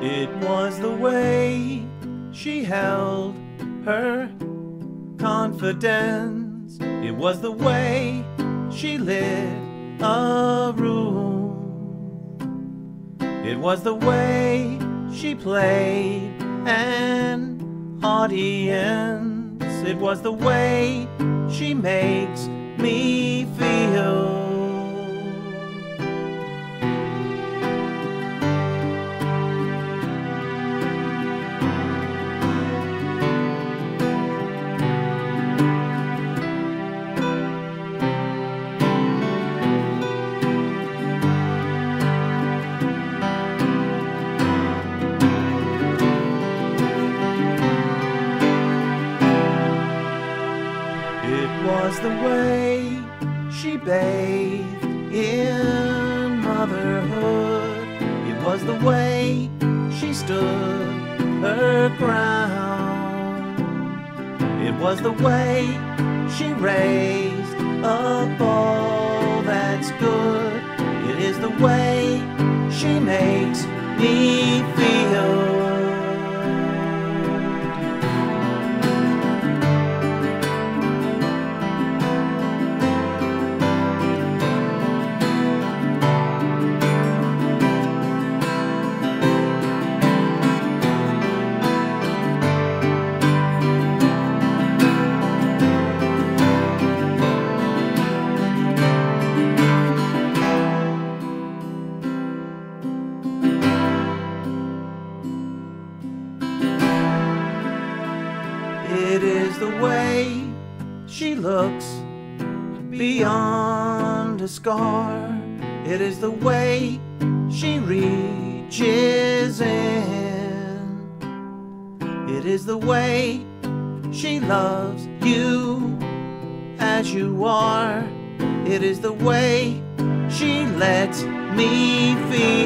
It was the way she held her confidence. It was the way she lit a room. It was the way she played an audience. It was the way she makes me feel. It was the way she bathed in motherhood. It was the way she stood her ground. It was the way she raised up all that's good. It is the way she makes me feel. It is the way she looks beyond a scar. It is the way she reaches in. It is the way she loves you as you are. It is the way she lets me feel.